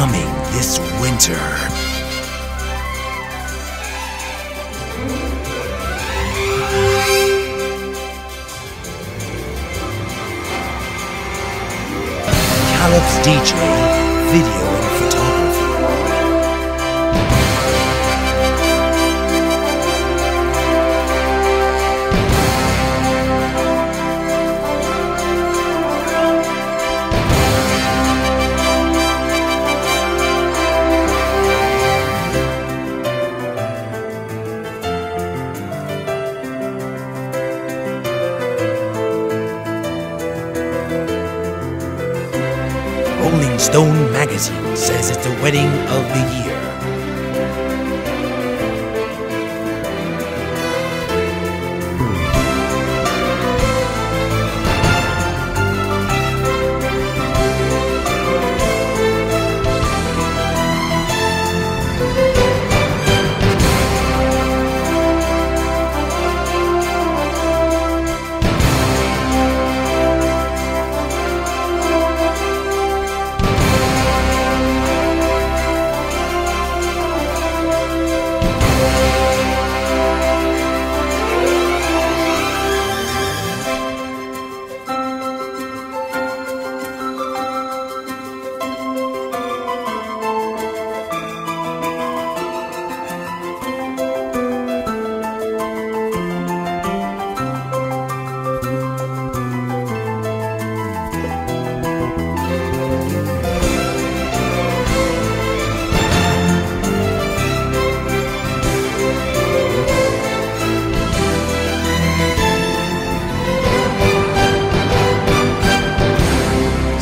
coming this winter. Caleb's DJ, video Stone magazine says it's the wedding of the year.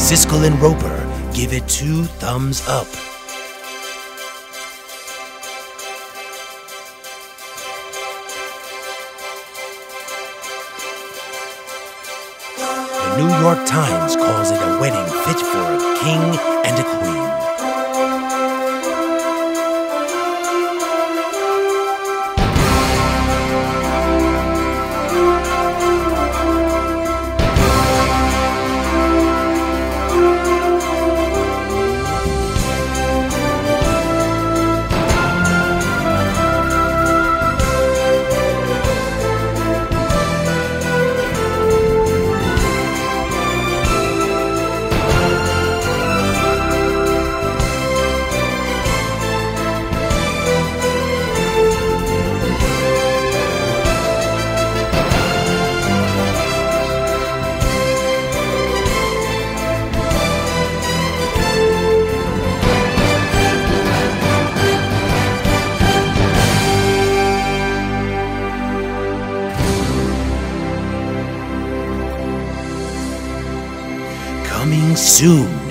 Siskel and Roeper give it two thumbs up. The New York Times calls it a wedding fit for a king and a queen. Coming soon